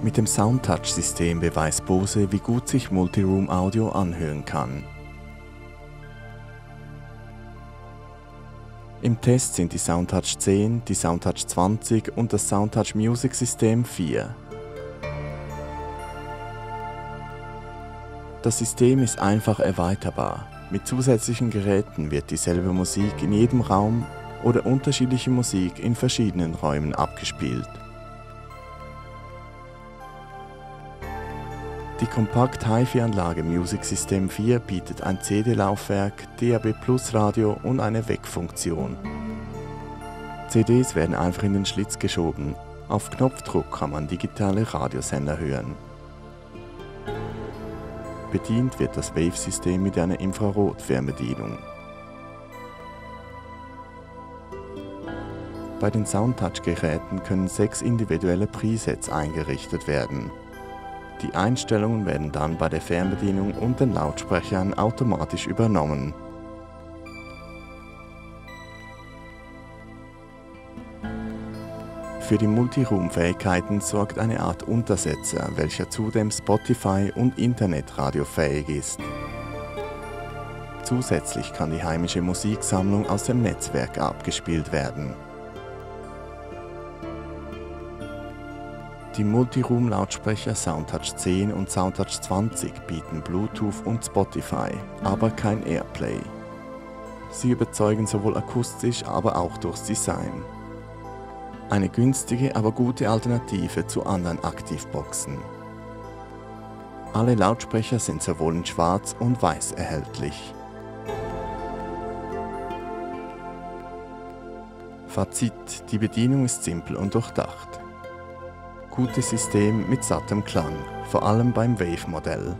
Mit dem Soundtouch-System beweist Bose, wie gut sich Multiroom Audio anhören kann. Im Test sind die Soundtouch 10, die Soundtouch 20 und das Soundtouch Music System 4. Das System ist einfach erweiterbar. Mit zusätzlichen Geräten wird dieselbe Musik in jedem Raum oder unterschiedliche Musik in verschiedenen Räumen abgespielt. Die Kompakt HiFi-Anlage Music System 4 bietet ein CD-Laufwerk, DAB Plus Radio und eine Wegfunktion. CDs werden einfach in den Schlitz geschoben. Auf Knopfdruck kann man digitale Radiosender hören. Bedient wird das Wave-System mit einer Infrarot-Fernbedienung. Bei den Soundtouch-Geräten können sechs individuelle Presets eingerichtet werden. Die Einstellungen werden dann bei der Fernbedienung und den Lautsprechern automatisch übernommen. Für die Multiroom-Fähigkeiten sorgt eine Art Untersetzer, welcher zudem Spotify und Internetradiofähig ist. Zusätzlich kann die heimische Musiksammlung aus dem Netzwerk abgespielt werden. Die Multiroom-Lautsprecher Soundtouch 10 und Soundtouch 20 bieten Bluetooth und Spotify, aber kein Airplay. Sie überzeugen sowohl akustisch, aber auch durchs Design. Eine günstige, aber gute Alternative zu anderen Aktivboxen. Alle Lautsprecher sind sowohl in Schwarz und Weiß erhältlich. Fazit: Die Bedienung ist simpel und durchdacht gutes System mit sattem Klang, vor allem beim Wave-Modell.